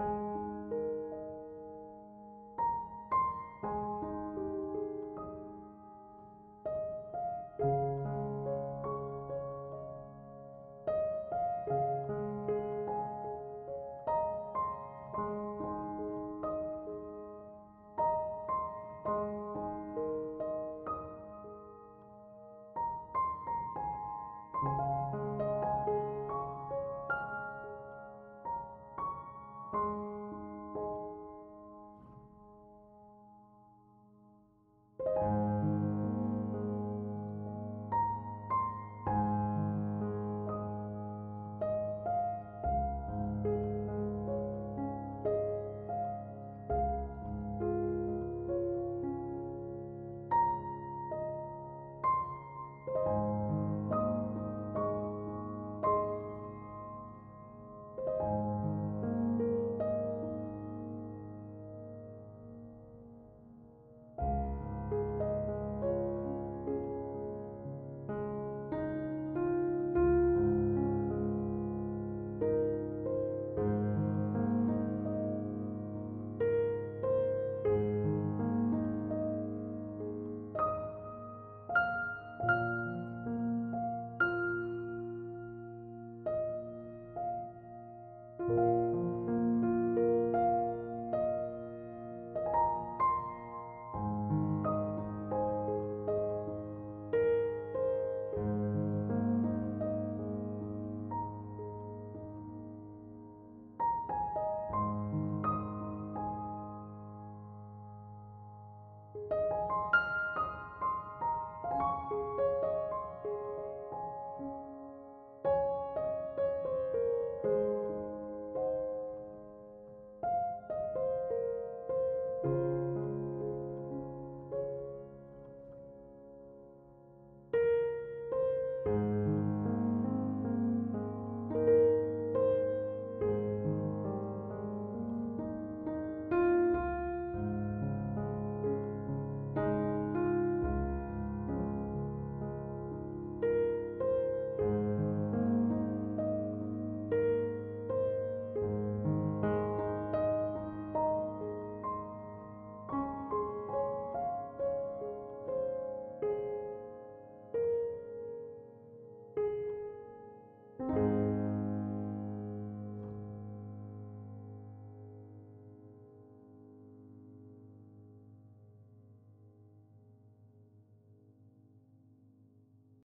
you you